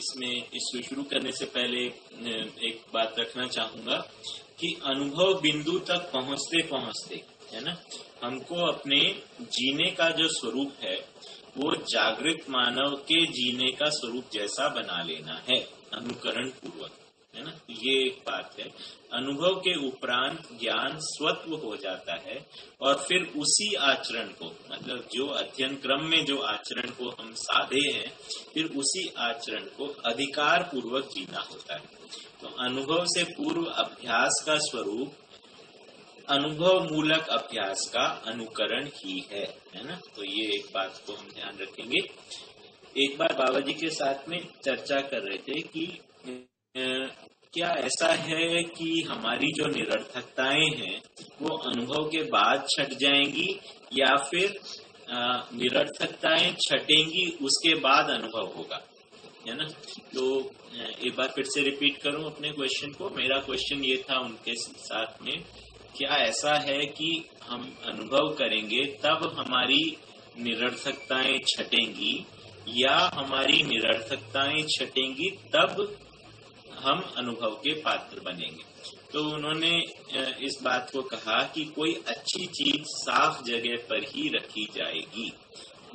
इसमें इसको शुरू करने से पहले एक बात रखना चाहूँगा कि अनुभव बिंदु तक पहुँचते पहुँचते, है ना, हमको अपने जीने का जो स्वरूप है, वो जागृत मानव के जीने का स्वरूप जैसा बना लेना है अनुकरण पूर्वक है ना, ये एक बात है। अनुभव के उपरांत ज्ञान स्वत्व हो जाता है और फिर उसी आचरण को मतलब जो अध्ययन क्रम में जो आचरण को हम साधे हैं, फिर उसी आचरण को अधिकार पूर्वक जीना होता है। तो अनुभव से पूर्व अभ्यास का स्वरूप, अनुभव मूलक अभ्यास का अनुकरण ही है है ना? तो ये एक बात को हम ध्यान रखेंगे। एक बार बाबा जी के साथ में चर्चा कर रहे थे कि क्या ऐसा है कि हमारी जो निरर्थकताएँ हैं, वो अनुभव के बाद छट जाएँगी या फिर निरर्थकताएँ छटेंगी, उसके बाद अनुभव होगा? है ना? तो एक बार फिर से रिपीट करूँ अपने क्वेश्चन को? मेरा क्वेश्चन ये था उनके साथ में, क्या ऐसा है कि हम अनुभव करेंगे, तब हमारी निरर्थकताएँ छटेंगी या हमारी निरर्थकताएँ छटेंगी, तब हम अनुभव के पात्र बनेंगे। तो उन्होंने इस बात को कहा कि कोई अच्छी चीज़ साफ़ जगह पर ही रखी जाएगी,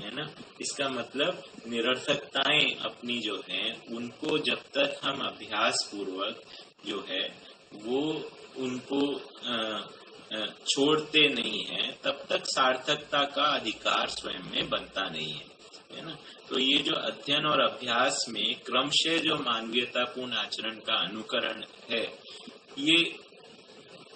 है ना? इसका मतलब निरर्थकताएँ अपनी जो हैं, उनको जब तक हम अभ्यास पूर्वक जो है, वो उनको छोड़ते नहीं है, तब तक सार्थकता का अधिकार स्वयं में बनता नहीं है। है ना? तो ये जो अध्ययन और अभ्यास में क्रमशः जो मानवीयतापूर्ण आचरण का अनुकरण है, ये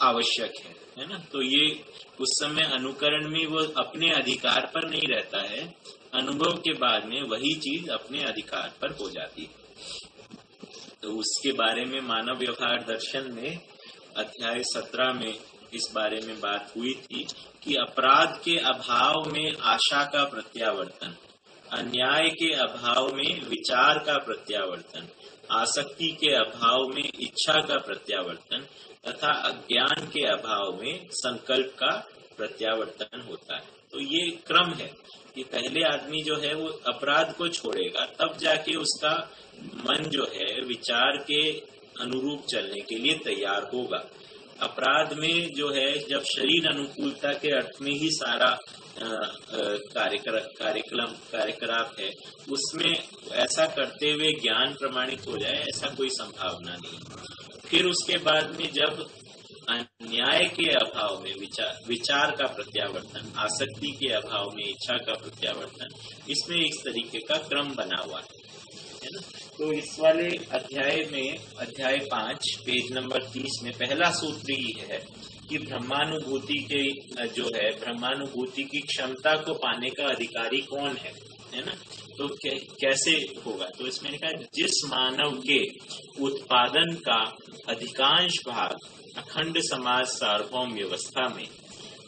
आवश्यक है है ना? तो ये उस समय अनुकरण में वो अपने अधिकार पर नहीं रहता है, अनुभव के बाद में वही चीज़ अपने अधिकार पर हो जाती है। तो उसके बारे में मानव व्यवहार दर्शन में, अध्याय सत्रह में इस बारे में बात हुई थी कि अपराध के अभाव में आशा का प्रत्यावर्तन। अन्याय के अभाव में विचार का प्रत्यावर्तन, आसक्ति के अभाव में इच्छा का प्रत्यावर्तन तथा अज्ञान के अभाव में संकल्प का प्रत्यावर्तन होता है। तो ये क्रम है कि पहले आदमी जो है वो अपराध को छोड़ेगा, तब जाके उसका मन जो है विचार के अनुरूप चलने के लिए तैयार होगा। अपराध में जो है, जब शरीर अनुकूलता के अर्थ में ही सारा कार्यक्रम, कार्यकलाप है, उसमें ऐसा करते हुए ज्ञान प्रमाणित हो जाए, ऐसा कोई संभावना नहीं फिर उसके बाद में जब अन्याय के अभाव में विचार विचार का प्रत्यावर्तन, आसक्ति के अभाव में, इच्छा का प्रत्यावर्तन, इसमें इस तरीके का क्रम बना हुआ है। है ना? तो इस वाले अध्याय में, अध्याय पाँच, पेज नंबर तीस में पहला सूत्र ही है कि ब्रह्मानुभूति के जो है, ब्रह्मानुभूति की क्षमता को पाने का अधिकारी कौन है? है ना? तो कैसे होगा? तो इसमें लिखा जिस मानव के उत्पादन का अधिकांश भाग अखंड समाज सार्वभौम व्यवस्था में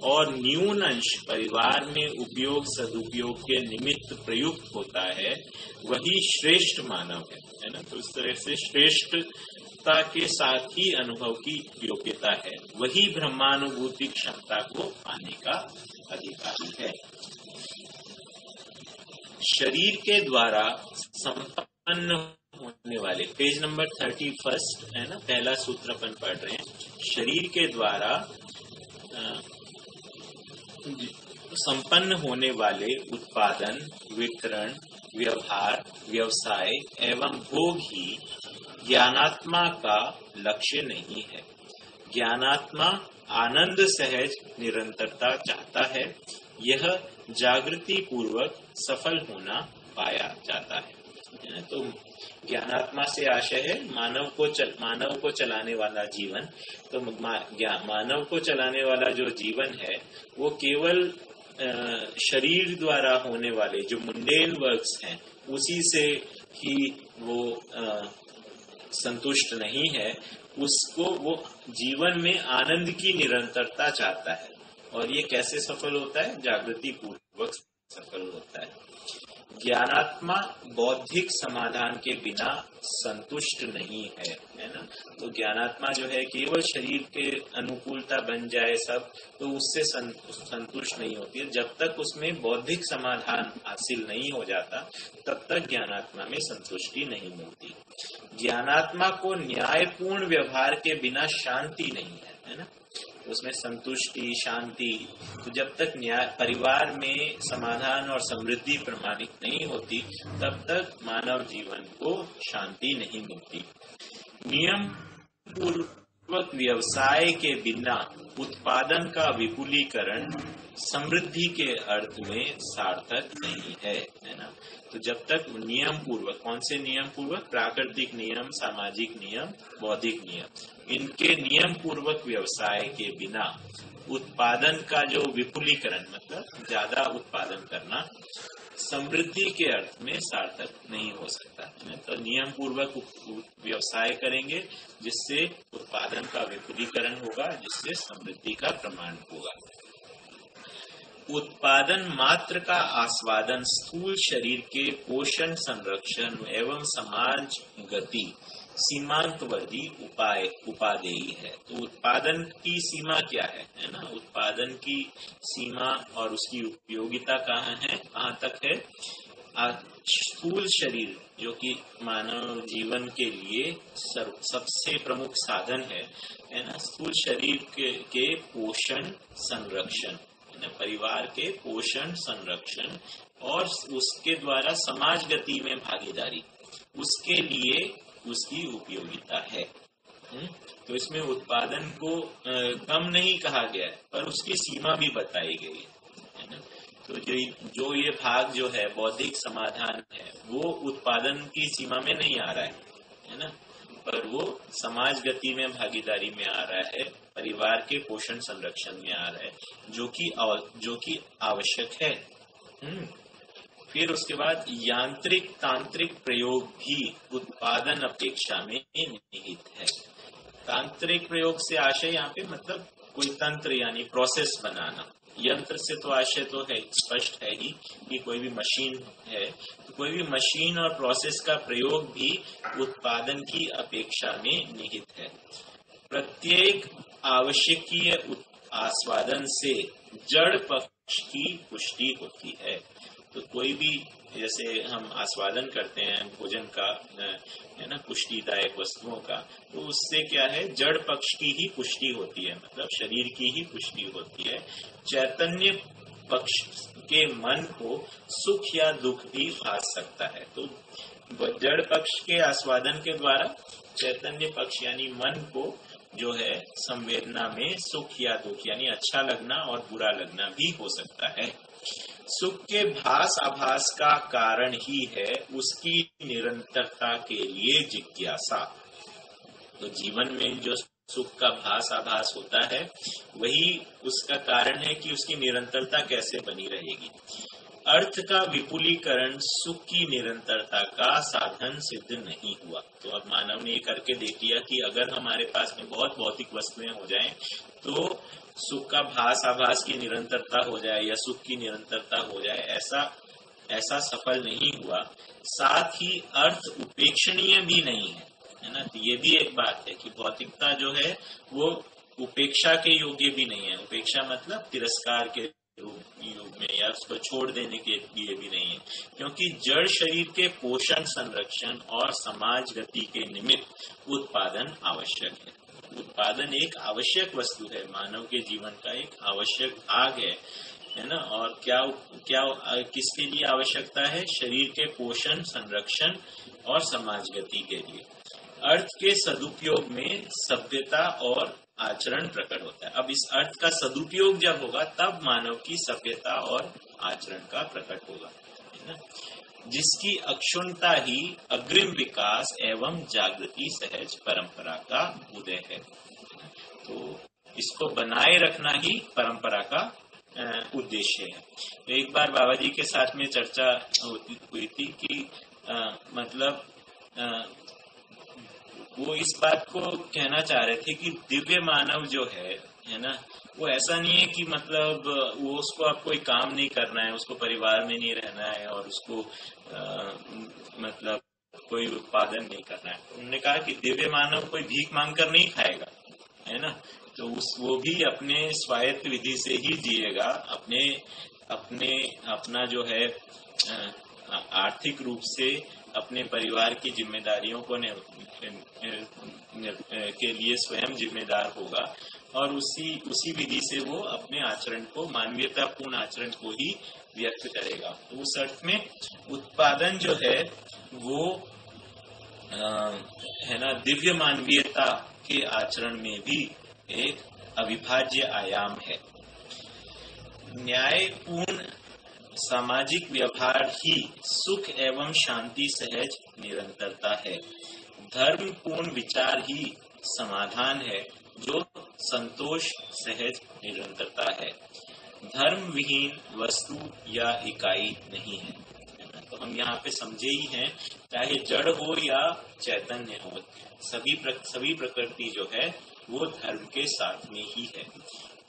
और न्यून अंश परिवार में उपयोग, सदुपयोग के निमित्त प्रयुक्त होता है, वही श्रेष्ठ मानव है है ना? तो इस तरह से श्रेष्ठता के साथ ही अनुभव की योग्यता है। वही ब्रह्मानुभूति क्षमता को पाने का अधिकारी है। शरीर के द्वारा संपन्न होने वाले, पेज नंबर थर्टी फ़र्स्ट, है ना? पहला सूत्र अपन पढ़ रहे हैं। शरीर के द्वारा संपन्न होने वाले उत्पादन, वितरण, व्यवहार, व्यवसाय एवं भोग ही ज्ञानात्मा का लक्ष्य नहीं है। ज्ञानात्मा आनंद सहज निरंतरता चाहता है। यह जागृति पूर्वक सफल होना पाया जाता है। तो ज्ञानात्मा से आशय है मानव को चल, मानव को चलाने वाला जीवन। तो मा, मानव को चलाने वाला जो जीवन है वो केवल शरीर द्वारा होने वाले जो मुंडेन वर्क्स हैं उसी से ही वो आ, संतुष्ट नहीं है। उसको वो जीवन में आनंद की निरंतरता चाहता है। और ये कैसे सफल होता है? जागृति पूर्वक सफल होता है। ज्ञानात्मा बौद्धिक समाधान के बिना संतुष्ट नहीं है है ना? तो ज्ञानात्मा जो है केवल शरीर के अनुकूलता बन जाए सब तो उससे संतुष्ट नहीं होती है। जब तक उसमें बौद्धिक समाधान हासिल नहीं हो जाता, तब तक ज्ञानात्मा में संतुष्टि नहीं मिलती ज्ञानात्मा को न्यायपूर्ण व्यवहार के बिना शांति नहीं है है ना? उसमें संतुष्टि, शांति। तो जब तक न्याय, परिवार में समाधान और समृद्धि प्रमाणित नहीं होती, तब तक मानव जीवन को शांति नहीं मिलती। नियम पूर्वक व्यवसाय के बिना उत्पादन का विपुलीकरण समृद्धि के अर्थ में सार्थक नहीं है है ना? तो जब तक नियम पूर्वक कौन से नियम पूर्वक प्राकृतिक नियम, सामाजिक नियम, बौद्धिक नियम। इनके नियम पूर्वक व्यवसाय के बिना उत्पादन का जो विपुलीकरण मतलब ज़्यादा उत्पादन करना, समृद्धि के अर्थ में सार्थक नहीं हो सकता, है तो नियम पूर्वक व्यवसाय करेंगे, जिससे उत्पादन का विपुलीकरण होगा, जिससे समृद्धि का प्रमाण होगा। उत्पादन मात्र का आस्वादन स्थूल शरीर के पोषण संरक्षण एवं समाज गति सीमांतवर्दी उपाय उपादेयी है। तो उत्पादन की सीमा क्या है? है ना? उत्पादन की सीमा और उसकी उपयोगिता कहाँ है? कहाँ तक है? स्थूल शरीर जो कि मानव जीवन के लिए सबसे प्रमुख साधन है है ना? स्थूल शरीर के, के पोषण संरक्षण। परिवार के पोषण, संरक्षण और उसके द्वारा समाज गति में भागीदारी, उसके लिए उसकी उपयोगिता है। हम्म? तो इसमें उत्पादन को कम नहीं कहा गया पर उसकी सीमा भी बताई गई है ना? तो जो जो ये भाग जो है, बौद्धिक समाधान है, वो उत्पादन की सीमा में नहीं आ रहा है है ना? पर वो समाज गति में, भागीदारी में आ रहा है, परिवार के पोषण संरक्षण में आ रहा है, जो कि जो कि आवश्यक है। हम्म। फिर उसके बाद यांत्रिक, तांत्रिक प्रयोग भी उत्पादन अपेक्षा में निहित है। तांत्रिक प्रयोग से आशय यहाँ पे मतलब कोई तंत्र यानी प्रोसेस बनाना। यंत्र से तो आशय तो है, स्पष्ट है ही कि कोई भी मशीन है तो कोई भी मशीन और प्रोसेस का प्रयोग भी उत्पादन की अपेक्षा में निहित है। प्रत्येक आवश्यकीय आस्वादन से जड़ पक्ष की पुष्टि होती है। तो कोई भी जैसे हम आस्वादन करते हैं भोजन का है ना, पुष्टिदायक वस्तुओं का तो उससे क्या है? जड़ पक्ष की ही पुष्टि होती है मतलब शरीर की ही पुष्टि होती है। चैतन्य पक्ष के मन को सुख या दुख भी भास सकता है। तो जड़ पक्ष के आस्वादन के द्वारा चैतन्य पक्ष यानी मन को जो है संवेदना में सुख या दुख, यानी अच्छा लगना और बुरा लगना भी हो सकता है। सुख के भास आभास का कारण ही है उसकी निरंतरता के लिए जिज्ञासा। तो जीवन में जो सुख का भास आभास होता है, वही उसका कारण है कि उसकी निरंतरता कैसे बनी रहेगी। अर्थ का विपुलीकरण सुख की निरंतरता का साधन सिद्ध नहीं हुआ। तो अब मानव ने ये करके देख लिया कि अगर हमारे पास में बहुत भौतिक वस्तुएँ हो जाएँ तो सुख का भास आभास की निरंतरता हो जाए या सुख की निरंतरता हो जाए, ऐसा ऐसा सफल नहीं हुआ। साथ ही अर्थ उपेक्षणीय भी नहीं है है ना? तो ये भी एक बात है कि भौतिकता जो है, वो उपेक्षा के योग्य भी नहीं है। उपेक्षा मतलब तिरस्कार के युग में या उसको छोड़ देने के लिए भी नहीं है। क्योंकि जड़ शरीर के पोषण, संरक्षण और समाज गति के निमित्त उत्पादन आवश्यक है। उत्पादन एक आवश्यक वस्तु है। मानव के जीवन का एक आवश्यक भाग है है ना? और क्या क्या किसके लिए आवश्यकता है? शरीर के पोषण, संरक्षण और समाज गति के लिए। अर्थ के सदुपयोग में सभ्यता और आचरण प्रकट होता है। अब इस अर्थ का सदुपयोग जब होगा, तब मानव की सभ्यता और आचरण का प्रकट होगा, है ना? जिसकी अक्षुणता ही अग्रिम विकास एवं जागृति सहज परंपरा का उदय है। तो इसको बनाए रखना ही परंपरा का उद्देश्य है। तो एक बार बाबा जी के साथ में चर्चा होती हुई थी कि आ, मतलब आ, वो इस बात को कहना चाह रहे थे कि दिव्य मानव जो है है ना वो ऐसा नहीं है कि मतलब वो उसको आप कोई काम नहीं करना है उसको परिवार में नहीं रहना है और उसको आ, मतलब कोई उत्पादन नहीं करना है। उन्होंने कहा कि दिव्य मानव कोई भीख मांग कर नहीं खाएगा है ना? तो उस वो भी अपने स्वायत्त विधि से ही जिएगा अपने अपने अपना जो है आर्थिक रूप से अपने परिवार की जिम्मेदारियों को के लिए स्वयं जिम्मेदार होगा। और उसी उसी विधि से वो अपने आचरण को मानवीयतापूर्ण आचरण को ही व्यक्त करेगा। तो उस अर्थ में उत्पादन जो है वो आ, है ना दिव्य मानवीयता के आचरण में भी एक अविभाज्य आयाम है। न्यायपूर्ण सामाजिक व्यवहार ही सुख एवं शांति सहज निरंतरता है। धर्म पूर्ण विचार ही समाधान है। जो संतोष सहज निरंतरता है। धर्म विहीन वस्तु या इकाई नहीं है। तो हम यहाँ पे समझे ही हैं चाहे जड़ हो या चैतन्य हो सभी प्र, सभी प्रकृति जो है वो धर्म के साथ में ही है।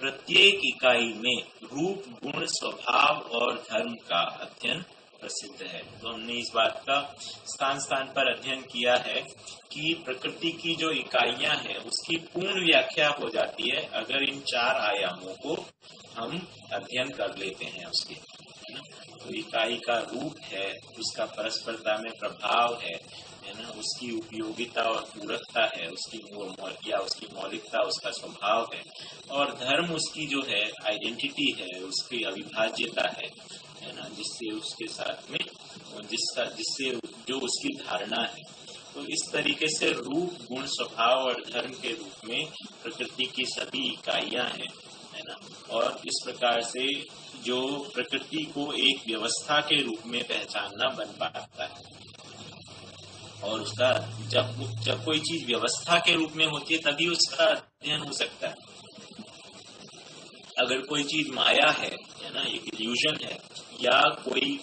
प्रत्येक इकाई में रूप गुण स्वभाव और धर्म का अध्ययन प्रसिद्ध है। तो हमने इस बात का स्थान स्थान पर अध्ययन किया है कि प्रकृति की जो इकाइयाँ हैं, उसकी पूर्ण व्याख्या हो जाती है अगर इन चार आयामों को हम अध्ययन कर लेते हैं उसके तो इकाई का रूप है, उसका परस्परता में प्रभाव है है ना? उसकी उपयोगिता और पूरकता है, उसकी या उसकी मौलिकता, उसका स्वभाव है। और धर्म उसकी जो है आइडेंटिटी है, उसकी अविभाज्यता है। है ना जिससे उसके साथ में जिसका जिससे जो उसकी धारणा है तो इस तरीके से रूप, गुण, स्वभाव और धर्म के रूप में प्रकृति की सभी इकाइयाँ हैं ना? और इस प्रकार से जो प्रकृति को एक व्यवस्था के रूप में पहचानना बन पाता है। और उसका जब जब कोई चीज़ व्यवस्था के रूप में होती है, तभी उसका अध्ययन हो सकता है। अगर कोई चीज़ माया है है ना? एक इल्यूजन है या कोई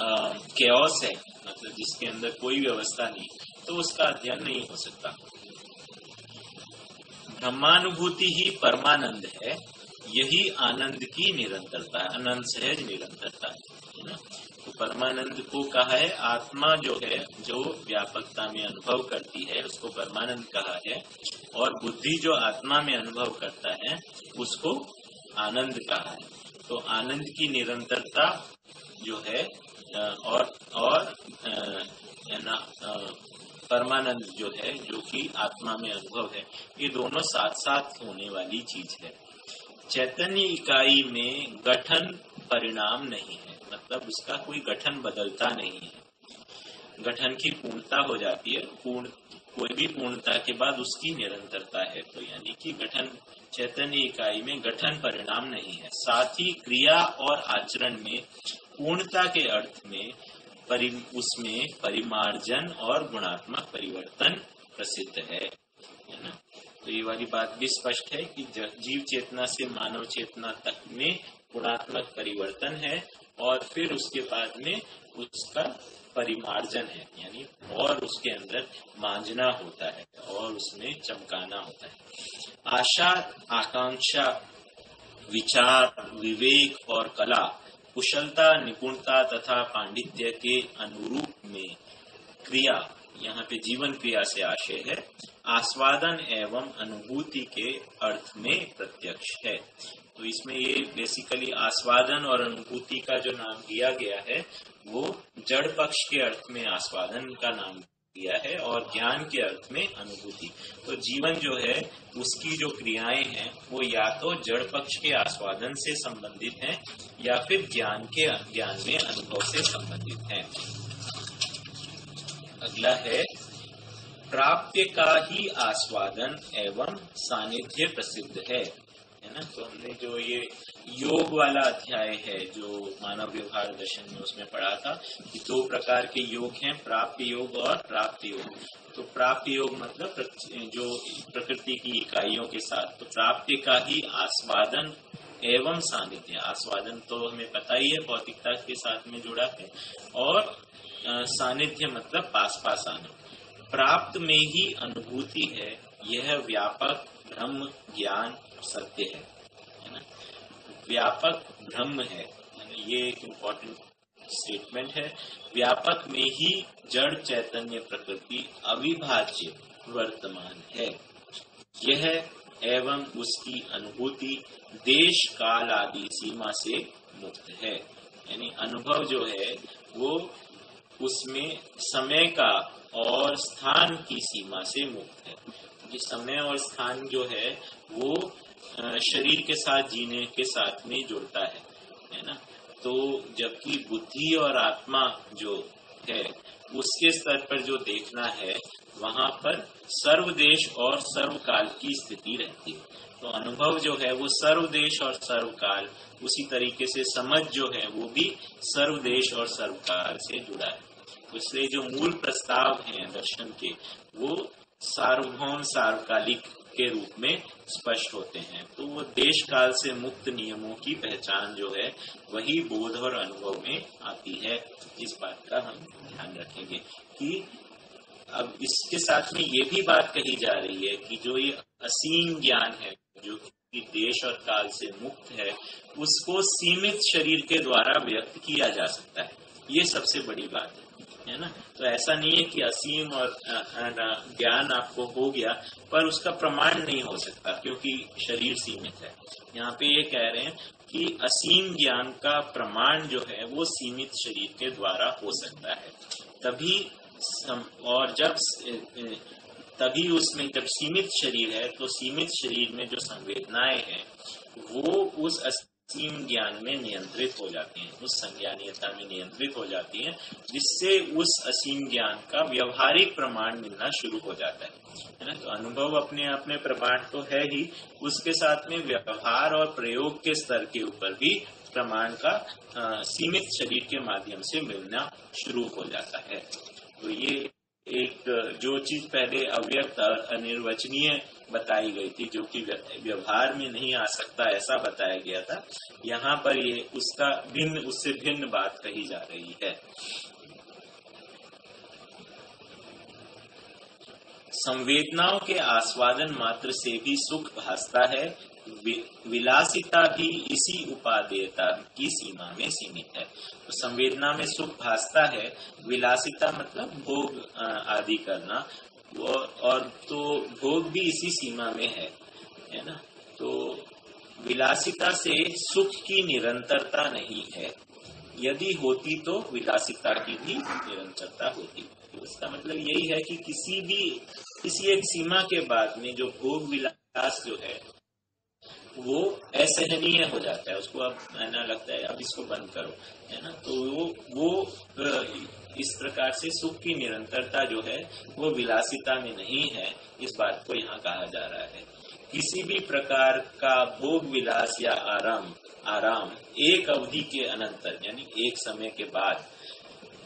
केओस है मतलब जिसके अंदर कोई व्यवस्था नहीं तो उसका अध्ययन नहीं हो सकता ब्रह्मानुभूति ही परमानंद है यही आनंद की निरंतरता है अनंत सहज निरंतरता है ना तो परमानंद को कहा है आत्मा जो है जो व्यापकता में अनुभव करती है उसको परमानंद कहा है और बुद्धि जो आत्मा में अनुभव करता है उसको आनंद कहा है तो आनंद की निरंतरता जो है और और ना परमानंद जो है, जो कि आत्मा में अनुभव है, ये दोनों साथ साथ होने वाली चीज़ है। चैतन्य इकाई में गठन परिणाम नहीं है मतलब उसका कोई गठन बदलता नहीं है। गठन की पूर्णता हो जाती है, पूर्ण, कोई भी पूर्णता के बाद उसकी निरंतरता है तो यानी कि गठन चैतन्य इकाई में गठन परिणाम नहीं है। साथ ही क्रिया और आचरण में पूर्णता के अर्थ में परि, उसमें परिमार्जन और गुणात्मक परिवर्तन प्रसिद्ध है ना? तो ये वाली बात भी स्पष्ट है कि जीव चेतना से मानव चेतना तक में गुणात्मक परिवर्तन है और फिर उसके बाद में उसका परिमार्जन है, यानी और उसके अंदर मांझना होता है और उसमें चमकाना होता है। आशा, आकांक्षा, विचार, विवेक और कला, कुशलता, निपुणता तथा पांडित्य के अनुरूप में क्रिया, यहाँ पे जीवन क्रिया से आशय है, आस्वादन एवं अनुभूति के अर्थ में प्रत्यक्ष है। तो इसमें ये बेसिकली आस्वादन और अनुभूति का जो नाम दिया गया है, वो जड़ पक्ष के अर्थ में आस्वादन का नाम दिया है और ज्ञान के अर्थ में अनुभूति। तो जीवन जो है, उसकी जो क्रियाएँ हैं, वो या तो जड़ पक्ष के आस्वादन से संबंधित हैं, या फिर ज्ञान के, ज्ञान में अनुभव से संबंधित हैं। अगला है, प्राप्य का ही आस्वादन एवं सानिध्य प्रसिद्ध है। है ना? तो हमने जो ये योग वाला अध्याय है, जो मानव व्यवहार दर्शन में उसमें पढ़ा था कि दो प्रकार के योग हैं, प्राप्त योग और प्राप्त योग। तो प्राप्त योग मतलब जो प्रकृति की इकाइयों के साथ। तो प्राप्ति का ही आस्वादन एवं सानिध्य। आस्वादन तो हमें पता ही है, भौतिकता के साथ में जुड़ा है। और सानिध्य मतलब पास पास आना प्राप्त में ही अनुभूति है। यह व्यापक ब्रह्म ज्ञान सत्य है ना? व्यापक ब्रह्म है ये एक इम्पोर्टेंट स्टेटमेंट है। व्यापक में ही जड़ चैतन्य प्रकृति अविभाज्य वर्तमान है। यह एवं उसकी अनुभूति देश, काल आदि सीमा से मुक्त है। यानी अनुभव जो है, वो उसमें समय का और स्थान की सीमा से मुक्त है। ये समय और स्थान जो है, वो शरीर के साथ, जीने के साथ में जुड़ता है है ना? तो जबकि बुद्धि और आत्मा जो है, उसके स्तर पर जो देखना है, वहाँ पर सर्वदेश और सर्वकाल की स्थिति रहती है। तो अनुभव जो है, वो सर्वदेश और सर्वकाल, उसी तरीके से समझ जो है, वो भी सर्वदेश और सर्वकाल से जुड़ा है। इसलिए जो मूल प्रस्ताव हैं दर्शन के, वो सार्वभौम सार्वकालिक के रूप में स्पष्ट होते हैं। तो वो देश काल से मुक्त नियमों की पहचान जो है, वही बोध और अनुभव में आती है। इस बात का हम ध्यान रखेंगे कि अब इसके साथ में ये भी बात कही जा रही है कि जो ये असीम ज्ञान है, जो कि देश और काल से मुक्त है, उसको सीमित शरीर के द्वारा व्यक्त किया जा सकता है। ये सबसे बड़ी बात है। है ना? तो ऐसा नहीं है कि असीम और ज्ञान आपको हो गया पर उसका प्रमाण नहीं हो सकता क्योंकि शरीर सीमित है। यहाँ पे ये कह रहे हैं कि असीम ज्ञान का प्रमाण जो है वो सीमित शरीर के द्वारा हो सकता है। तभी सम, और जब तभी उसमें जब सीमित शरीर है तो सीमित शरीर में जो संवेदनाएँ हैं वो उस असीम ज्ञान में नियंत्रित हो जाती हैं उस संज्ञानीयता में नियंत्रित हो जाती हैं जिससे उस असीम ज्ञान का व्यवहारिक प्रमाण मिलना शुरू हो जाता है। है ना? तो अनुभव अपने आप में प्रमाण तो है ही उसके साथ में व्यवहार और प्रयोग के स्तर के ऊपर भी प्रमाण का आ, सीमित शरीर के माध्यम से मिलना शुरू हो जाता है। तो ये एक, जो चीज़ पहले अव्यक्त और अनिर्वचनीय बताई गई थी, जो कि व्यवहार में नहीं आ सकता, ऐसा बताया गया था, यहाँ पर ये उसका भिन्न, उससे भिन्न बात कही जा रही है। संवेदनाओं के आस्वादन मात्र से भी सुख भासता है विलासिता भी इसी उपादेयता की सीमा में सीमित है। तो संवेदना में सुख भासता है, विलासिता मतलब भोग आदि करना। और तो भोग भी इसी सीमा में है है ना? तो विलासिता से सुख की निरंतरता नहीं है। यदि होती तो विलासिता की भी निरंतरता होती। तो इसका मतलब यही है कि किसी भी, किसी एक सीमा के बाद में जो भोग विलास जो है वो असहनीय हो जाता है, उसको अब ना लगता है, अब इसको बंद करो, है ना? तो वो वो इस प्रकार से सुख की निरंतरता जो है, वो विलासिता में नहीं है, इस बात को यहाँ कहा जा रहा है। किसी भी प्रकार का भोग विलास या आराम आराम, एक अवधि के अनंतर, यानी एक समय के बाद,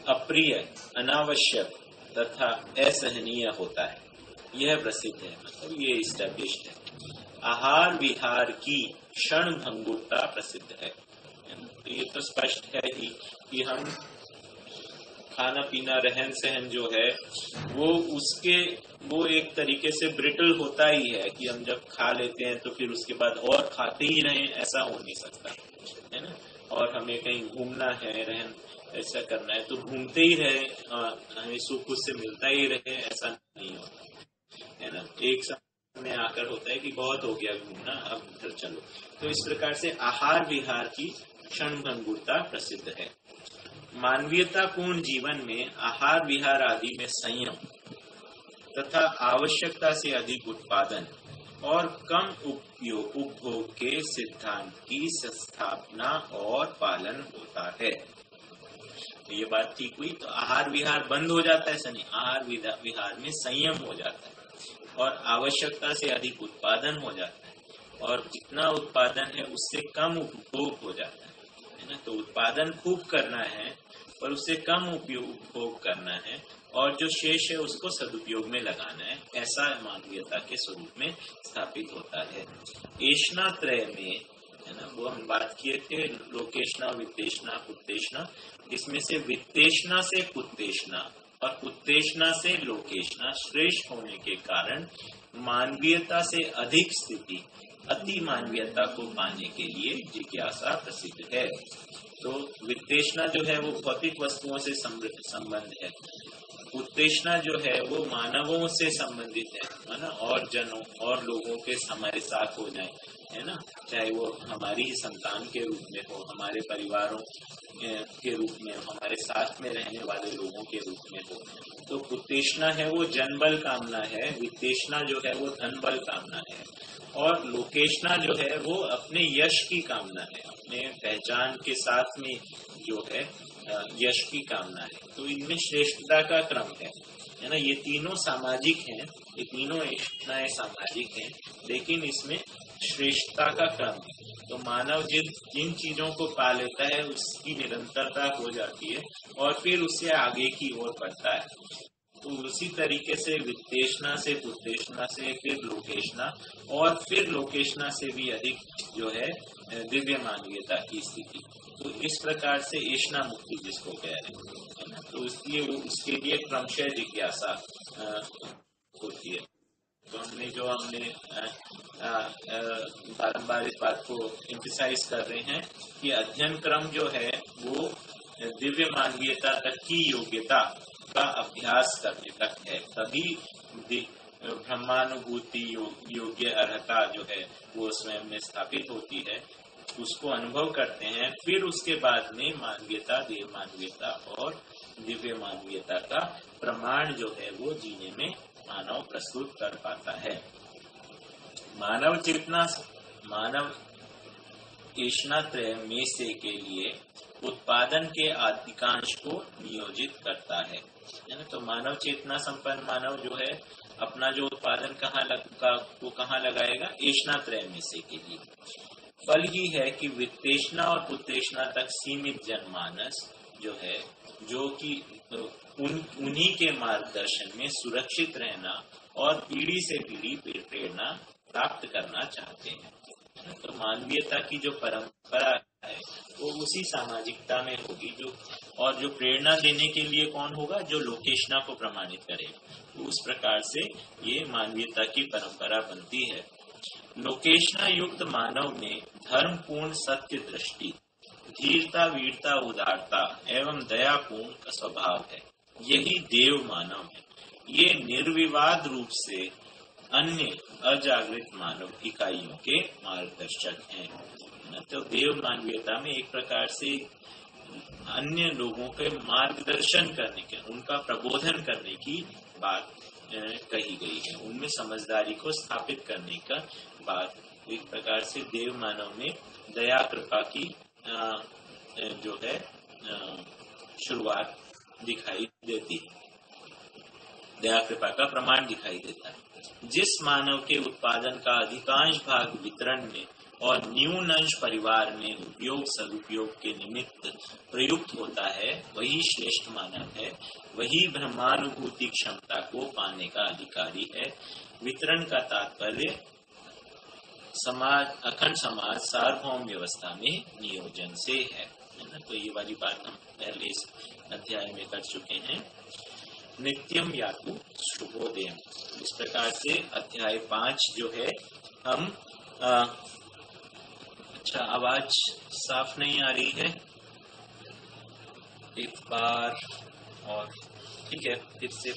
अप्रिय, अनावश्यक तथा असहनीय होता है। यह प्रसिद्ध है मतलब ये स्टेब्लिश्ड है। आहार विहार की क्षण भंगुरता प्रसिद्ध है। ये तो स्पष्ट है ही कि हम खाना पीना, रहन सहन जो है, वो उसके, वो एक तरीके से ब्रिटल होता ही है कि हम जब खा लेते हैं तो फिर उसके बाद और खाते ही रहें, ऐसा हो नहीं सकता, है ना? और हमें कहीं घूमना है, रहन, ऐसा करना है तो घूमते ही रहे हमें सुख उससे मिलता ही रहे, ऐसा नहीं होता, है ना? एक साथ में आकर होता है कि बहुत हो गया घूमना, अब घर चलो। तो इस प्रकार से आहार विहार की क्षण भंगुरता प्रसिद्ध है। मानवीयता पूर्ण जीवन में आहार विहार आदि में संयम तथा आवश्यकता से अधिक उत्पादन और कम उपयोग, उपभोग के सिद्धांत की स्थापना और पालन होता है। तो ये बात ठीक हुई तो आहार विहार बंद हो जाता है सनी आहार विहार में संयम हो जाता है। और आवश्यकता से अधिक उत्पादन हो जाता है। और जितना उत्पादन है, उससे कम उपभोग हो जाता है। है ना? तो उत्पादन खूब करना है और उससे कम उपभोग करना है और जो शेष है, उसको सदुपयोग में लगाना है। ऐसा मानवीयता के स्वरूप में स्थापित होता है। एशना त्रय में, है ना? वो हम बात किए थे लोकेशना वित्तेषणा, कुत्तेषणा। इसमें से वित्तेषणा से कुत्तेषणा और उत्तेजना से लोकेशना श्रेष्ठ होने के कारण मानवीयता से अधिक स्थिति, अति मानवीयता को पाने के लिए जिज्ञासा प्रसिद्ध है। तो वित्तेषणा जो है वो भौतिक वस्तुओं से संबंध है। उत्तेजना जो है वो मानवों से संबंधित है ना? और जनों, और लोगों के हमारे साथ हो जाए। है ना? चाहे वो हमारी ही संतान के रूप में हो, हमारे परिवारों के रूप में हमारे साथ में रहने वाले लोगों के रूप में हो। तो उत्तेजना है वो जनबल कामना है वित्तेषणा जो है वो धन बल कामना है। और लोकेशना जो है वो अपने यश की कामना है, अपने पहचान के साथ में जो है यश की कामना है। तो इनमें श्रेष्ठता का क्रम है। है ना? ये तीनों सामाजिक हैं, ये तीनों इच्छाएँ सामाजिक हैं, लेकिन इसमें श्रेष्ठता का क्रम तो मानव जिन जिन चीज़ों को पा लेता है, उसकी निरंतरता हो जाती है और फिर उससे आगे की ओर बढ़ता है। तो उसी तरीके से वित्तेषणा से पुत्तेषणा से, फिर लोकेशना और फिर लोकेशना से भी अधिक जो है दिव्य मानवीयता की स्थिति। तो इस प्रकार से ऐष्णा मुक्ति जिसको कह रहे हैं तो उसलिए उसके लिए क्रमशः जिज्ञासा होती है। तो हमने जो हमने बारम्बार इस बात को इम्फिसाइज कर रहे हैं कि अध्ययन क्रम जो है वो दिव्य मानवीयता तक की योग्यता का अभ्यास करने तक है। तभी ब्रह्मानुभूति योग्य अर्हता जो है वो स्वयं में स्थापित होती है। उसको अनुभव करते हैं, फिर उसके बाद में मानवीयता देव मानवीयता और दिव्य मानवीयता का प्रमाण जो है वो जीने में मानव प्रस्तुत कर पाता है। मानव चेतना मानव त्रय में से के लिए उत्पादन के अधिकांश को नियोजित करता है। तो मानव चेतना संपन्न मानव जो है, अपना जो उत्पादन कहाँ लग वो कहाँ लगाएगा? ऐष्णा त्रय में से के लिए। फल ही है कि वित्तेषणा और पुत्तेषणा तक सीमित जनमानस जो है, जो कि उन, उन्हीं के मार्गदर्शन में सुरक्षित रहना और पीढ़ी से पीढ़ी प्रेरणा प्राप्त करना चाहते हैं। तो मानवीयता की जो परंपरा है, वो उसी सामाजिकता में होगी जो, और जो प्रेरणा देने के लिए कौन होगा? जो लोकेशना को प्रमाणित करे। तो उस प्रकार से ये मानवीयता की परंपरा बनती है। लोकेशना युक्त मानव में धर्म पूर्ण सत्य दृष्टि, धीरता, वीरता, उदारता एवं दयापूर्ण का स्वभाव है। यही देव मानव है। ये निर्विवाद रूप से अन्य अजागृत मानव इकाइयों के मार्गदर्शक हैं। तो देव मानवीयता में एक प्रकार से अन्य लोगों के मार्गदर्शन करने के, उनका प्रबोधन करने की बात कही गई है। उनमें समझदारी को स्थापित करने का बात, एक प्रकार से देव मानव में दया, कृपा की जो है शुरुआत दिखाई देती है। दया, कृपा का प्रमाण दिखाई देता है। जिस मानव के उत्पादन का अधिकांश भाग वितरण में और न्यून अंश परिवार में उपयोग, सदुपयोग के निमित्त प्रयुक्त होता है, वही श्रेष्ठ मानव है। वही ब्रह्मानुभूति क्षमता को पाने का अधिकारी है। वितरण का तात्पर्य, समाज, अखंड समाज सार्वभौम व्यवस्था में नियोजन से है। ना? तो ये वाली बात हम पहले अध्याय में कर चुके हैं। नित्यम यातु शुभोदय इस प्रकार से अध्याय पाँच जो है हम आ, अच्छा आवाज़ साफ़ नहीं आ रही है। एक बार और ठीक है फिर से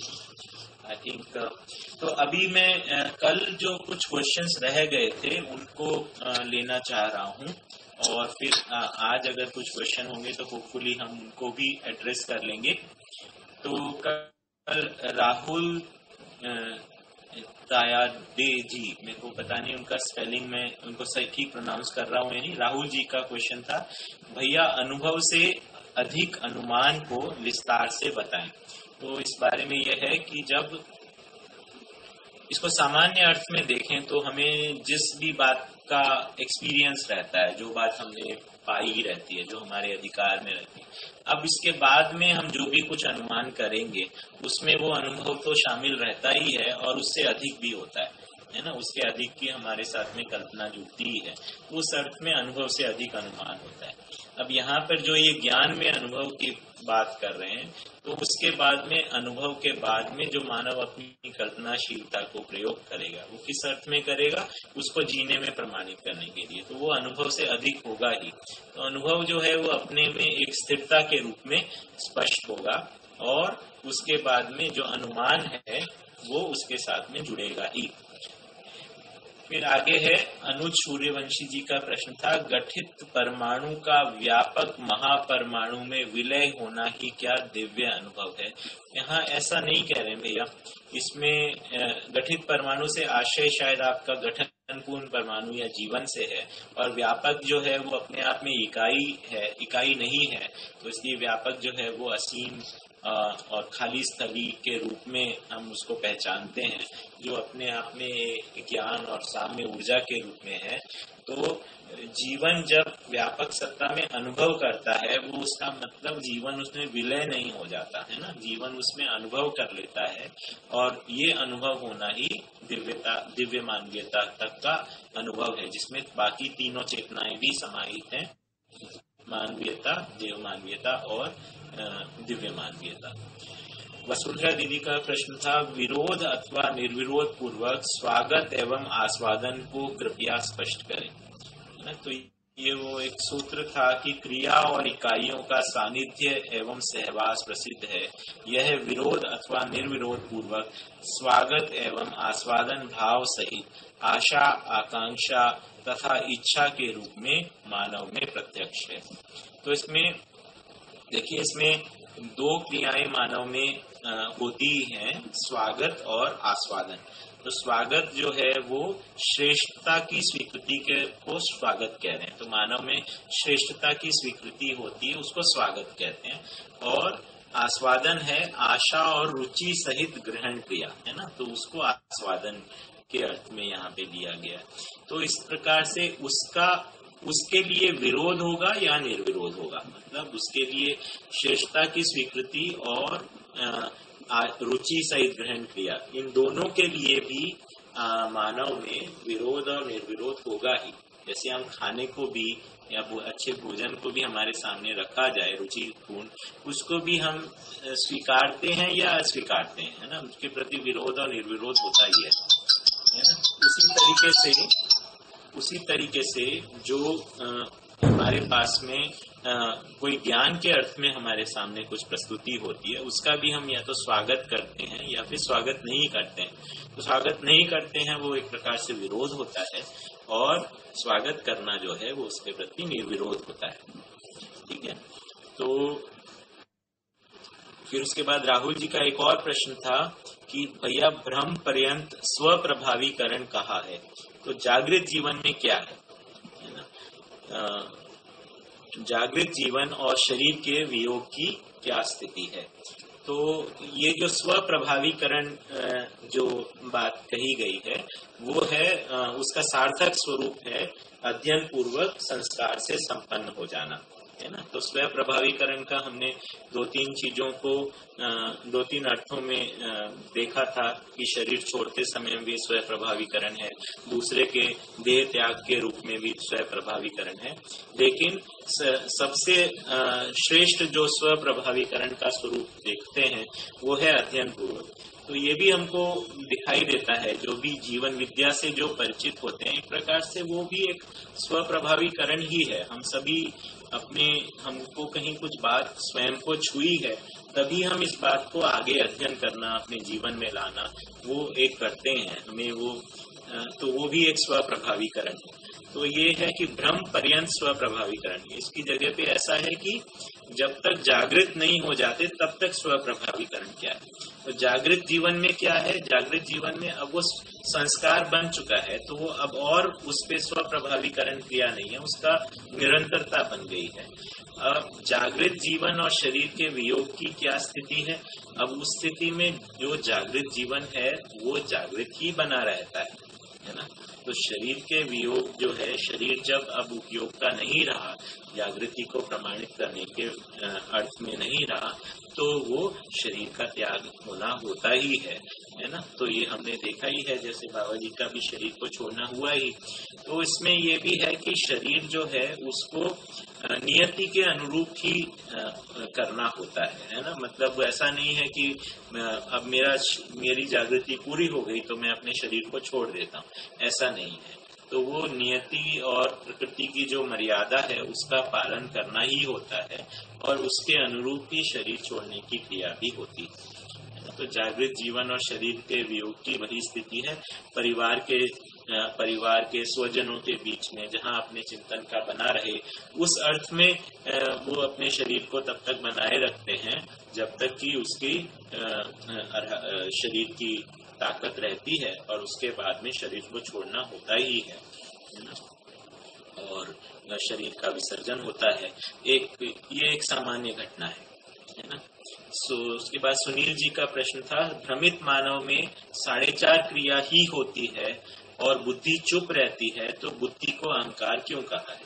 आई थिंक तो अभी मैं कल जो कुछ क्वेश्चंस रह गए थे उनको लेना चाह रहा हूँ। और फिर आज अगर कुछ क्वेश्चन होंगे तो होपफुली हम उनको भी एड्रेस कर लेंगे। तो कल राहुल दे जी मेरे को पता नहीं उनका स्पेलिंग में उनको सही ठीक प्रोनाउंस कर रहा हूँ नहीं। राहुल जी का क्वेश्चन था, भैया, अनुभव से अधिक अनुमान को विस्तार से बताएँ। तो इस बारे में यह है कि जब इसको सामान्य अर्थ में देखें तो हमें जिस भी बात का एक्सपीरियंस रहता है, जो बात हमने पाई रहती है, जो हमारे अधिकार में रहती है। अब इसके बाद में हम जो भी कुछ अनुमान करेंगे, उसमें वो अनुभव तो शामिल रहता ही है और उससे अधिक भी होता है। है ना, उसके अधिक की हमारे साथ में कल्पना जुड़ती ही है। उस अर्थ में अनुभव से अधिक अनुमान होता है। अब यहाँ पर जो ये ज्ञान में अनुभव की बात कर रहे हैं तो उसके बाद में, अनुभव के बाद में जो मानव अपनी कल्पनाशीलता को प्रयोग करेगा, वो किस अर्थ में करेगा, उसको जीने में प्रमाणित करने के लिए। तो वो अनुभव से अधिक होगा ही। तो अनुभव जो है, वो अपने में एक स्थिरता के रूप में स्पष्ट होगा और उसके बाद में जो अनुमान है वो उसके साथ में जुड़ेगा ही। फिर आगे है, अनुज सूर्यवंशी जी का प्रश्न था, गठित परमाणु का व्यापक महापरमाणु में विलय होना ही क्या दिव्य अनुभव है? यहाँ ऐसा नहीं कह रहे भैया। इसमें गठित परमाणु से आशय शायद आपका गठन पूर्ण परमाणु या जीवन से है, और व्यापक जो है वो अपने आप में इकाई है, इकाई नहीं है। तो इसलिए व्यापक जो है वो असीम और खाली स्थली के रूप में हम उसको पहचानते हैं, जो अपने आप में ज्ञान और साम्य ऊर्जा के रूप में है। तो जीवन जब व्यापक सत्ता में अनुभव करता है, वो उसका मतलब जीवन उसमें विलय नहीं हो जाता, है ना? जीवन उसमें अनुभव कर लेता है, और ये अनुभव होना ही दिव्यता दिव्य मानवीयता तक का अनुभव है, जिसमें बाकी तीनों चेतनाएँ भी समाहित हैं। मानवीयता देव मानवीयता और दिव्य मानवीयता वसुंधरा दीदी का प्रश्न था, विरोध अथवा निर्विरोध पूर्वक स्वागत एवं आस्वादन को कृपया स्पष्ट करें। ना? तो ये वो एक सूत्र था कि क्रिया और इकाइयों का सानिध्य एवं सहवास प्रसिद्ध है। यह विरोध अथवा निर्विरोध पूर्वक स्वागत एवं आस्वादन भाव सहित आशा, आकांक्षा तथा इच्छा के रूप में मानव में प्रत्यक्ष है। तो इसमें देखिए, इसमें दो क्रियाएँ मानव में होती हैं, स्वागत और आस्वादन। तो स्वागत जो है, वो श्रेष्ठता की स्वीकृति के, को स्वागत कह रहे हैं। तो मानव में श्रेष्ठता की स्वीकृति होती है, उसको स्वागत कहते हैं। और आस्वादन है आशा और रुचि सहित ग्रहण क्रिया, है ना? तो उसको आस्वादन के अर्थ में यहाँ पे दिया गया तो इस प्रकार से उसका उसके लिए विरोध होगा या निर्विरोध होगा? मतलब उसके लिए श्रेष्ठता की स्वीकृति और रुचि सहित ग्रहण क्रिया। इन दोनों के लिए भी आ, मानव में विरोध और निर्विरोध होगा ही। जैसे हम खाने को भी या अच्छे भोजन को भी हमारे सामने रखा जाए रुचिपूर्ण उसको भी हम स्वीकारते हैं या अस्वीकारते हैं? है ना? उसके प्रति विरोध और निर्विरोध होता ही है। इसी तरीके से उसी तरीके से जो हमारे पास में आ, कोई ज्ञान के अर्थ में हमारे सामने कुछ प्रस्तुति होती है उसका भी हम या तो स्वागत करते हैं या फिर स्वागत नहीं करते हैं। तो स्वागत नहीं करते हैं वो एक प्रकार से विरोध होता है और स्वागत करना जो है वो उसके प्रति निर्विरोध होता है। ठीक है? तो फिर उसके बाद राहुल जी का एक और प्रश्न था कि भैया भ्रम पर्यंत स्व प्रभावीकरण कहा है? तो जागृत जीवन में क्या है? है जागृत जीवन और शरीर के वियोग की क्या स्थिति है? तो ये जो स्व प्रभावीकरण जो बात कही गई है, वो है उसका सार्थक स्वरूप है अध्ययन पूर्वक संस्कार से संपन्न हो जाना। है ना? तो स्व प्रभावीकरण का हमने दो तीन चीज़ों को दो तीन अर्थों में देखा था कि शरीर छोड़ते समय भी स्व प्रभावीकरण है। दूसरे के देह त्याग के रूप में भी स्व प्रभावीकरण है। लेकिन सबसे श्रेष्ठ जो स्व प्रभावीकरण का स्वरूप देखते हैं, वो है अध्ययन पूर्वक तो ये भी हमको दिखाई देता है, जो भी जीवन विद्या से जो परिचित होते हैं, एक प्रकार से वो भी एक स्व प्रभावीकरण ही है। हम सभी अपने हमको कहीं कुछ बात स्वयं को छुई है, तभी हम इस बात को आगे अध्ययन करना, अपने जीवन में लाना, वो एक करते हैं, हमें वो तो वो भी एक स्व प्रभावीकरण है। तो ये है कि भ्रम पर्यंत स्व प्रभावीकरण इसकी जगह पे ऐसा है कि जब तक जागृत नहीं हो जाते, तब तक स्व प्रभावीकरण क्या है? तो जागृत जीवन में क्या है? जागृत जीवन में अब वो संस्कार बन चुका है तो वो अब और उस पर स्व प्रभावीकरण क्रिया नहीं है, उसका निरंतरता बन गई है। अब जागृत जीवन और शरीर के वियोग की क्या स्थिति है? अब उस स्थिति में जो जागृत जीवन है, वो जागृत ही बना रहता है है ना? तो शरीर के वियोग जो है शरीर जब अब उपयोग का नहीं रहा जागृति को प्रमाणित करने के अर्थ में नहीं रहा तो वो शरीर का त्याग होना होता ही है है ना? तो ये हमने देखा ही है, जैसे बाबा जी का भी शरीर को छोड़ना हुआ ही। तो इसमें ये भी है कि शरीर जो है, उसको नियति के अनुरूप ही करना होता है है ना? मतलब ऐसा नहीं है कि अब मेरा मेरी जागृति पूरी हो गई तो मैं अपने शरीर को छोड़ देता हूँ, ऐसा नहीं है। तो वो नियति और प्रकृति की जो मर्यादा है, उसका पालन करना ही होता है और उसके अनुरूप ही शरीर छोड़ने की क्रिया भी होती है। तो जागृत जीवन और शरीर के वियोग की वही स्थिति है। परिवार के परिवार के स्वजनों के बीच में जहाँ अपने चिंतन का बना रहे, उस अर्थ में वो अपने शरीर को तब तक बनाए रखते हैं जब तक कि उसकी शरीर की ताकत रहती है और उसके बाद में शरीर को छोड़ना होता ही है। और शरीर का विसर्जन होता है। एक, ये एक सामान्य घटना है है ना? सो, उसके बाद सुनील जी का प्रश्न था, भ्रमित मानव में साढ़े चार क्रिया ही होती है और बुद्धि चुप रहती है तो बुद्धि को अहंकार क्यों कहा है?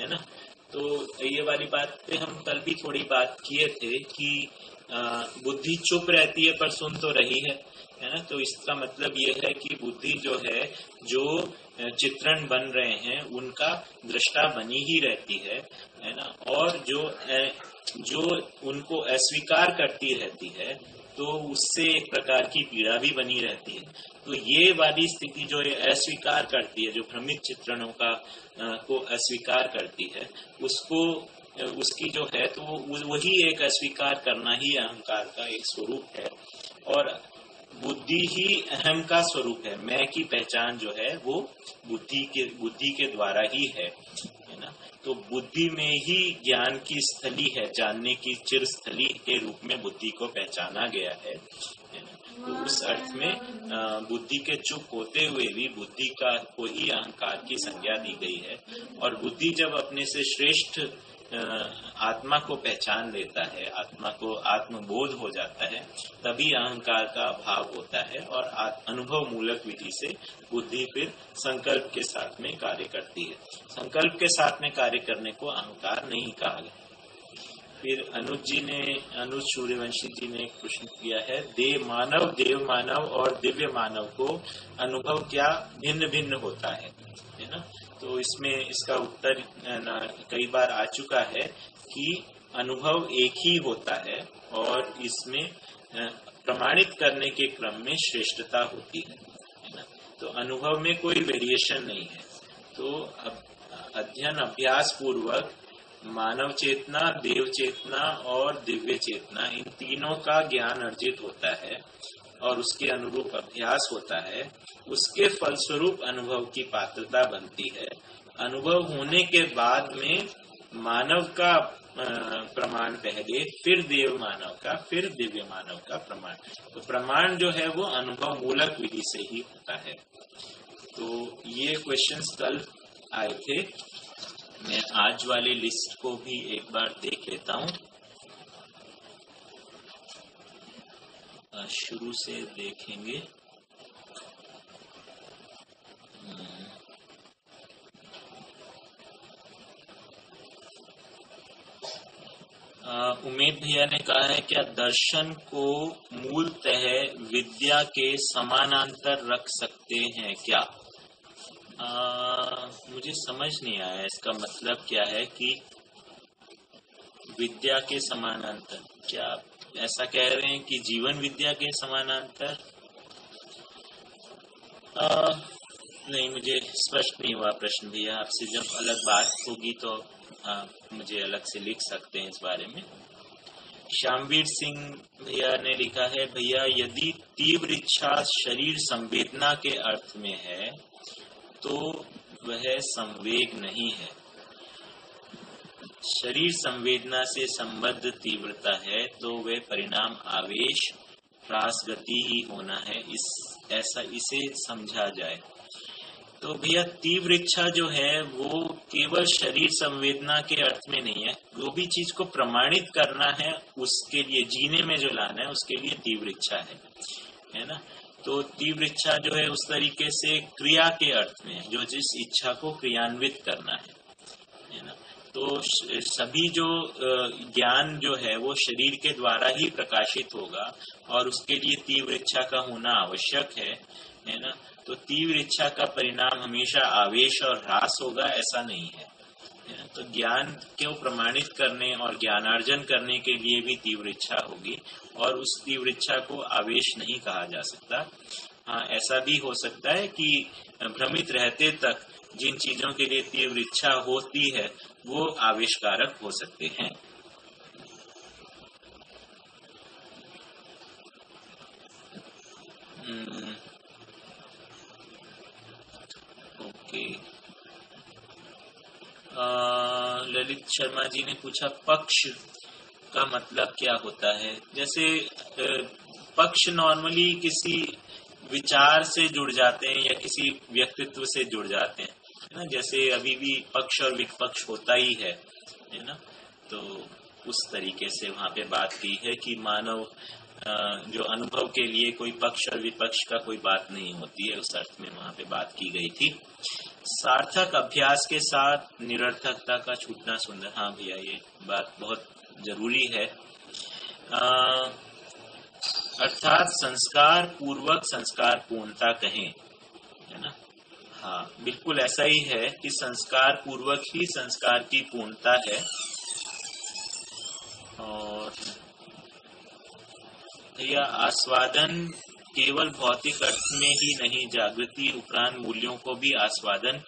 है ना? तो ये वाली बात पे हम कल भी थोड़ी बात किए थे कि बुद्धि चुप रहती है पर सुन तो रही है। है ना तो इसका मतलब ये है कि बुद्धि जो है, जो चित्रण बन रहे हैं, उनका दृष्टा बनी ही रहती है है ना? और जो जो उनको अस्वीकार करती रहती है तो उससे एक प्रकार की पीड़ा भी बनी रहती है। तो ये वाली स्थिति जो अस्वीकार करती है, जो भ्रमित चित्रणों का को अस्वीकार करती है, उसको उसकी जो है तो वही एक अस्वीकार करना ही अहंकार का एक स्वरूप है। और बुद्धि ही अहम का स्वरूप है। मैं की पहचान जो है, वो बुद्धि के बुद्धि के द्वारा ही है है ना? तो बुद्धि में ही ज्ञान की स्थली है, जानने की चिर स्थली के रूप में बुद्धि को पहचाना गया है तो उस अर्थ में बुद्धि के चुप होते हुए भी बुद्धि का को ही अहंकार की संज्ञा दी गई है। और बुद्धि जब अपने से श्रेष्ठ आत्मा को पहचान लेता है, आत्मा को आत्मबोध हो जाता है, तभी अहंकार का अभाव होता है और अनुभव मूलक विधि से बुद्धि फिर संकल्प के साथ में कार्य करती है। संकल्प के साथ में कार्य करने को अहंकार नहीं कहा गया। फिर अनुज जी ने, अनुज सूर्यवंशी जी ने प्रश्न किया है, देव मानव देव मानव और दिव्य मानव को अनुभव क्या भिन्न भिन्न होता है? तो इसमें इसका उत्तर कई बार आ चुका है कि अनुभव एक ही होता है और इसमें प्रमाणित करने के क्रम में श्रेष्ठता होती है तो अनुभव में कोई वेरिएशन नहीं है। तो अध्ययन अभ्यास पूर्वक मानव चेतना, देव चेतना और दिव्य चेतना, इन तीनों का ज्ञान अर्जित होता है। और उसके अनुरूप अभ्यास होता है, उसके फलस्वरूप अनुभव की पात्रता बनती है। अनुभव होने के बाद में मानव का प्रमाण पहले, फिर देव मानव का, फिर दिव्य मानव का प्रमाण। तो प्रमाण जो है वो अनुभव मूलक विधि से ही होता है। तो ये क्वेश्चंस कल आए थे। मैं आज वाली लिस्ट को भी एक बार देख लेता हूँ। शुरू से देखेंगे। उमेद भैया ने कहा है क्या दर्शन को मूलतः विद्या के समानांतर रख सकते हैं क्या? आ, मुझे समझ नहीं आया इसका मतलब क्या है कि विद्या के समानांतर क्या ऐसा कह रहे हैं कि जीवन विद्या के समानांतर नहीं मुझे स्पष्ट नहीं हुआ प्रश्न भैया आपसे जब अलग बात होगी तो आ, मुझे अलग से लिख सकते हैं इस बारे में। श्यामवीर सिंह भैया ने लिखा है भैया यदि तीव्र इच्छा शरीर संवेदना के अर्थ में है तो वह संवेग नहीं है। शरीर संवेदना से संबद्ध तीव्रता है तो वह परिणाम आवेश प्रास गति ही होना है। इस, ऐसा इसे समझा जाए। तो भैया, तीव्र इच्छा जो है, वो केवल शरीर संवेदना के अर्थ में नहीं है। जो भी चीज़ को प्रमाणित करना है, उसके लिए, जीने में जो लाना है, उसके लिए तीव्र इच्छा है। है ना? तो तीव्र इच्छा जो है, उस तरीके से क्रिया के अर्थ में है, जो जिस इच्छा को क्रियान्वित करना है। तो सभी जो ज्ञान जो है वो शरीर के द्वारा ही प्रकाशित होगा और उसके लिए तीव्र इच्छा का होना आवश्यक है है ना? तो तीव्र इच्छा का परिणाम हमेशा आवेश और ह्रास होगा, ऐसा नहीं है। तो ज्ञान को प्रमाणित करने और ज्ञानार्जन करने के लिए भी तीव्र इच्छा होगी और उस तीव्र इच्छा को आवेश नहीं कहा जा सकता। हाँ ऐसा भी हो सकता है कि भ्रमित रहते तक जिन चीज़ों के लिए तीव्र इच्छा होती है, वो आविष्कारक हो सकते हैं। हम्म। ओके। ललित शर्मा जी ने पूछा, पक्ष का मतलब क्या होता है? जैसे पक्ष नॉर्मली किसी विचार से जुड़ जाते हैं या किसी व्यक्तित्व से जुड़ जाते हैं। ना, जैसे अभी भी पक्ष और विपक्ष होता ही है है ना? तो उस तरीके से वहाँ पे बात की है कि मानव जो अनुभव के लिए कोई पक्ष और विपक्ष का कोई बात नहीं होती है, उस अर्थ में वहाँ पे बात की गई थी। सार्थक अभ्यास के साथ निरर्थकता का छूटना सुंदर। हाँ भैया, ये बात बहुत ज़रूरी है। अर्थात संस्कार पूर्वक संस्कार पूर्णता कहें। हाँ बिल्कुल ऐसा ही है कि संस्कार पूर्वक ही संस्कार की पूर्णता है। और भैया आस्वादन केवल भौतिक अर्थ में ही नहीं, जागृति उपरांत मूल्यों को भी आस्वादन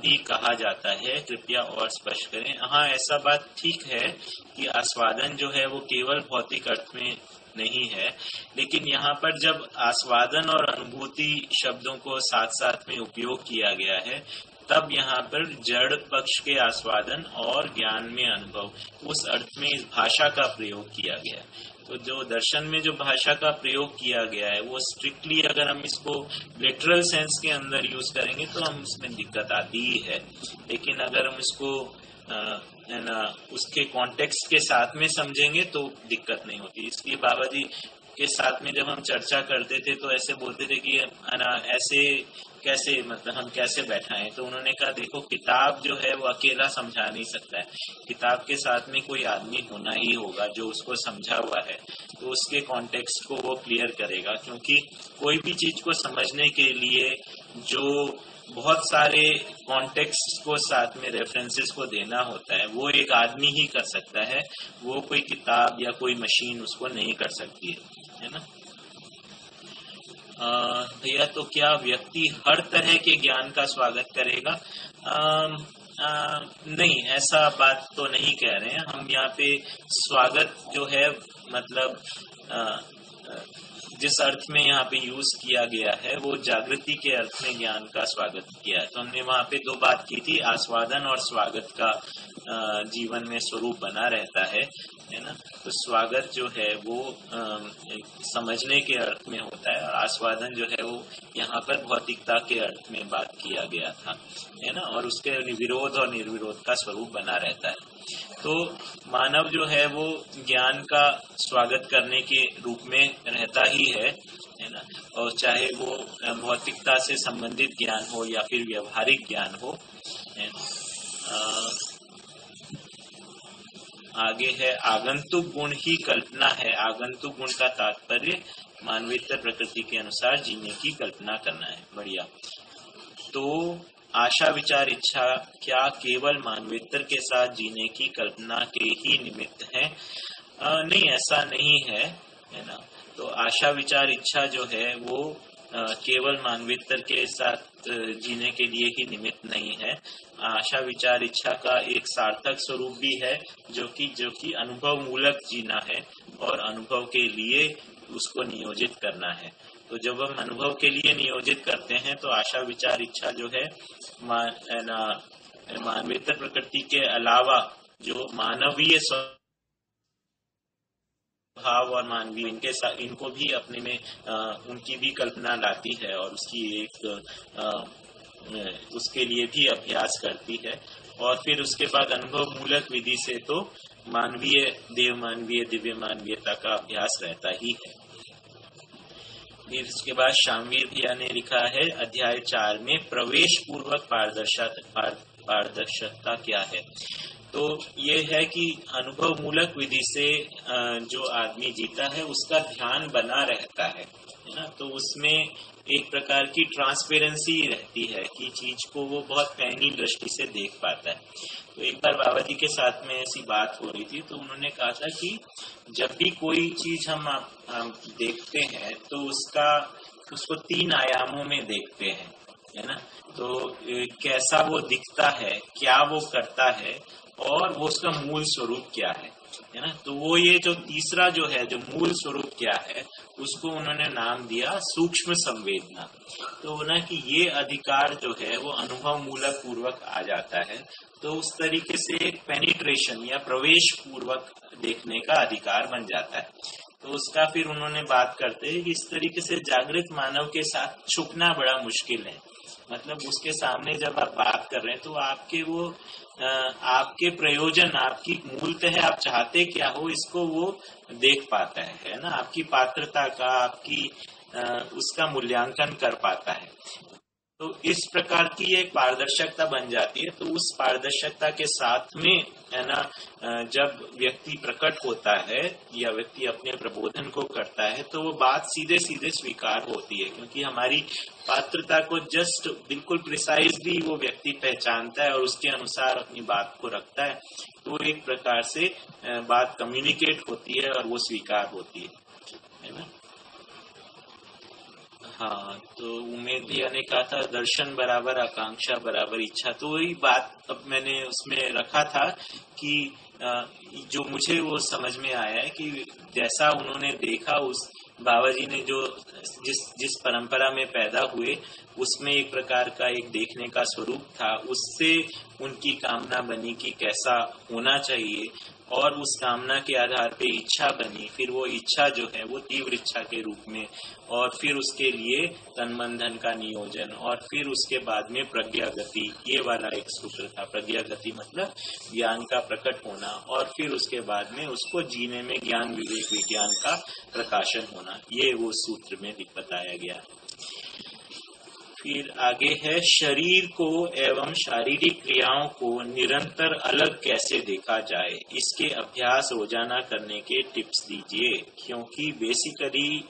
भी कहा जाता है। कृपया और स्पष्ट करें। हाँ ऐसा बात ठीक है कि आस्वादन जो है वो केवल भौतिक अर्थ में नहीं है। लेकिन यहाँ पर जब आस्वादन और अनुभूति शब्दों को साथ साथ में उपयोग किया गया है, तब यहाँ पर जड़ पक्ष के आस्वादन और ज्ञान में अनुभव, उस अर्थ में इस भाषा का प्रयोग किया गया। तो जो दर्शन में जो भाषा का प्रयोग किया गया है, वो स्ट्रिक्टली अगर हम इसको लिटरल सेंस के अंदर यूज़ करेंगे तो हम इसमें दिक्कत आती ही है। लेकिन अगर हम इसको है ना उसके कॉन्टेक्स्ट के साथ में समझेंगे तो दिक्कत नहीं होती। इसलिए बाबा जी के साथ में जब हम चर्चा करते थे तो ऐसे बोलते थे कि ना, ऐसे कैसे मतलब हम कैसे बैठाएँ? तो उन्होंने कहा, देखो, किताब जो है वो अकेला समझा नहीं सकता है। किताब के साथ में कोई आदमी होना ही होगा जो उसको समझा हुआ है। तो उसके कॉन्टेक्स्ट को वो क्लियर करेगा, क्योंकि कोई भी चीज़ को समझने के लिए जो बहुत सारे कॉन्टेक्स्ट को साथ में रेफरेंसेस को देना होता है। वो एक आदमी ही कर सकता है। वो कोई किताब या कोई मशीन उसको नहीं कर सकती है। है ना? भैया तो क्या व्यक्ति हर तरह के ज्ञान का स्वागत करेगा? आ, आ, नहीं ऐसा बात तो नहीं कह रहे हैं। हम यहाँ पे स्वागत जो है मतलब जिस अर्थ में यहाँ पे यूज़ किया गया है, वो जागृति के अर्थ में ज्ञान का स्वागत किया है। तो हमने वहाँ पे दो बात की थी, आस्वादन और स्वागत का जीवन में स्वरूप बना रहता है है ना? तो स्वागत जो है वो समझने के अर्थ में होता है और आस्वादन जो है वो यहाँ पर भौतिकता के अर्थ में बात किया गया था, है ना? और उसके विरोध और निर्विरोध का स्वरूप बना रहता है। तो मानव जो है वो ज्ञान का स्वागत करने के रूप में रहता ही है है ना? और चाहे वो भौतिकता से संबंधित ज्ञान हो या फिर व्यवहारिक ज्ञान हो है आ, आगे है आगंतुक गुण ही कल्पना है। आगंतुक गुण का तात्पर्य मानवीय प्रकृति के अनुसार जीने की कल्पना करना है। बढ़िया। तो आशा विचार इच्छा क्या केवल मानवेतर के साथ जीने की कल्पना के ही निमित्त है? आ, नहीं ऐसा नहीं है है ना? तो आशा विचार इच्छा जो है वो आ, केवल मानवेतर के साथ जीने के लिए ही निमित्त नहीं है। आशा विचार इच्छा का एक सार्थक स्वरूप भी है जो कि जो कि अनुभव मूलक जीना है और अनुभव के लिए उसको नियोजित करना है। तो जब हम अनुभव के लिए नियोजित करते हैं तो आशा विचार इच्छा जो है मानवीय प्रकृति के अलावा जो मानवीय भाव और मानवीय इनके साथ इनको भी अपने में आ, उनकी भी कल्पना लाती है और उसकी एक आ, उसके लिए भी अभ्यास करती है। और फिर उसके बाद अनुभव मूलक विधि से तो मानवीय देव मानवीय दिव्य मानवीयता का अभ्यास रहता ही है। फिर इसके बाद शामवीर भैया ने लिखा है, अध्याय चार में प्रवेश पूर्वक पारदर्शकता क्या है? तो ये है कि अनुभव मूलक विधि से जो आदमी जीता है, उसका ध्यान बना रहता है है ना? तो उसमें एक प्रकार की ट्रांसपेरेंसी रहती है कि चीज़ को वो बहुत पैनी दृष्टि से देख पाता है। तो एक बार बाबा जी के साथ में ऐसी बात हो रही थी तो उन्होंने कहा था कि जब भी कोई चीज़ हम, आप देखते हैं तो उसका उसको तीन आयामों में देखते हैं है ना? तो कैसा वो दिखता है क्या वो करता है और वो उसका मूल स्वरूप क्या है? है ना? तो वो ये जो तीसरा जो है, जो मूल स्वरूप क्या है, उसको उन्होंने नाम दिया सूक्ष्म संवेदना। तो ना कि ये अधिकार जो है, वो अनुभव मूलक पूर्वक आ जाता है। तो उस तरीके से एक पेनिट्रेशन या प्रवेश पूर्वक देखने का अधिकार बन जाता है। तो उसका फिर उन्होंने बात करते हैं कि इस तरीके से जागृत मानव के साथ छुपना बड़ा मुश्किल है। मतलब उसके सामने जब आप बात कर रहे हैं तो आपके वो आपके प्रयोजन, आपकी मूलतः आप चाहते क्या हो, इसको वो देख पाता है है ना? आपकी पात्रता का, आपकी उसका मूल्यांकन कर पाता है। तो इस प्रकार की एक पारदर्शकता बन जाती है। तो उस पारदर्शकता के साथ में, है ना जब व्यक्ति प्रकट होता है या व्यक्ति अपने प्रबोधन को करता है तो वो बात सीधे सीधे स्वीकार होती है। क्योंकि हमारी पात्रता को जस्ट बिल्कुल प्रिसाइजली वो व्यक्ति पहचानता है और उसके अनुसार अपनी बात को रखता है तो एक प्रकार से बात कम्युनिकेट होती है और वो स्वीकार होती है। है ना? हाँ तो उमेद भैया ने कहा था, दर्शन बराबर, आकांक्षा बराबर, इच्छा। तो वही बात अब मैंने उसमें रखा था कि जो मुझे वो समझ में आया है कि जैसा उन्होंने देखा उस बाबा जी ने जो जिस जिस परंपरा में पैदा हुए, उसमें एक प्रकार का एक देखने का स्वरूप था। उससे उनकी कामना बनी कि कैसा होना चाहिए। और उस कामना के आधार पे इच्छा बनी, फिर वो इच्छा जो है वो तीव्र इच्छा के रूप में, और फिर उसके लिए तन मन का नियोजन, और फिर उसके बाद में प्रज्ञा गति ये वाला एक सूत्र था। प्रज्ञा गति मतलब ज्ञान का प्रकट होना, और फिर उसके बाद में उसको जीने में ज्ञान, विवेक विज्ञान का प्रकाशन होना, ये वो सूत्र में बताया गया। फिर आगे है, शरीर को एवं शारीरिक क्रियाओं को निरंतर अलग कैसे देखा जाए? इसके अभ्यास रोज़ाना करने के टिप्स दीजिए, क्योंकि बेसिकली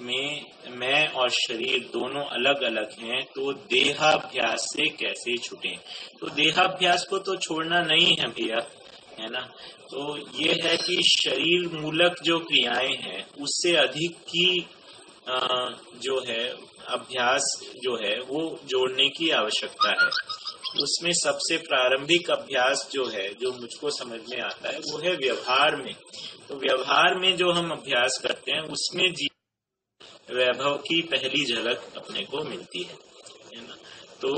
में, मैं और शरीर दोनों अलग अलग हैं तो देहाभ्यास से कैसे छुटे? तो देहाभ्यास को तो छोड़ना नहीं है भैया, है ना? तो ये है कि शरीर मूलक जो क्रियाएँ हैं, उससे अधिक की जो है अभ्यास जो है, वो जोड़ने की आवश्यकता है। उसमें सबसे प्रारंभिक अभ्यास जो है, जो मुझको समझ में आता है, वो है व्यवहार में। तो व्यवहार में जो हम अभ्यास करते हैं, उसमें जी वैभव की पहली झलक अपने को मिलती है तो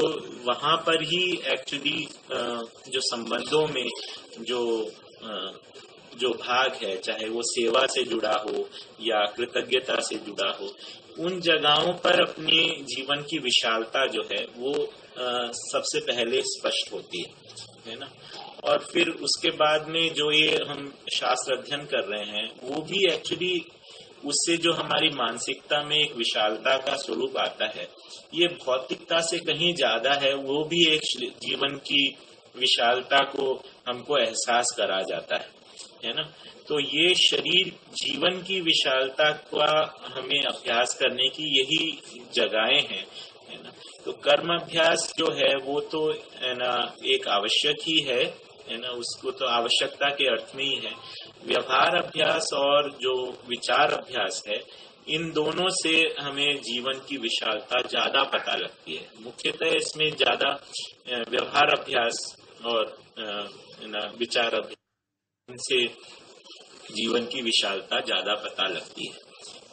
वहाँ पर ही एक्चुअली जो संबंधों में जो जो भाग है, चाहे वो सेवा से जुड़ा हो या कृतज्ञता से जुड़ा हो उन जगहों पर अपने जीवन की विशालता जो है वो आ, सबसे पहले स्पष्ट होती है है ना? और फिर उसके बाद में जो ये हम शास्त्र अध्ययन कर रहे हैं वो भी एक्चुअली उससे जो हमारी मानसिकता में एक विशालता का स्वरूप आता है ये भौतिकता से कहीं ज़्यादा है वो भी एक जीवन की विशालता को हमको एहसास करा जाता है है ना? तो ये शरीर जीवन की विशालता का हमें अभ्यास करने की यही जगहें हैं, है ना? तो कर्म अभ्यास जो है, वो तो है ना, एक आवश्यक ही है है ना? उसको तो आवश्यकता के अर्थ में ही है। व्यवहार अभ्यास और जो विचार अभ्यास है, इन दोनों से हमें जीवन की विशालता ज़्यादा पता लगती है। मुख्यतः इसमें ज़्यादा व्यवहार अभ्यास और विचार अभ्यास, इनसे जीवन की विशालता ज़्यादा पता लगती है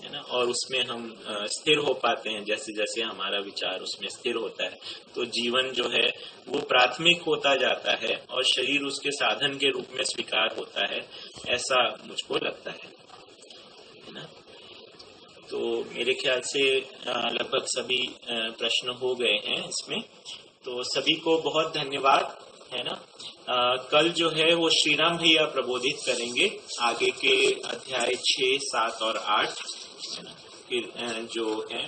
है ना? और उसमें हम स्थिर हो पाते हैं जैसे जैसे हमारा विचार उसमें स्थिर होता है। तो जीवन जो है, वो प्राथमिक होता जाता है और शरीर उसके साधन के रूप में स्वीकार होता है, ऐसा मुझको लगता है ना? तो मेरे ख्याल से लगभग सभी प्रश्न हो गए हैं इसमें। तो सभी को बहुत धन्यवाद, है ना? आ, कल जो है वो श्री राम भैया प्रबोधित करेंगे आगे के अध्याय छह सात और आठ के जो है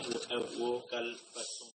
वो, कल कल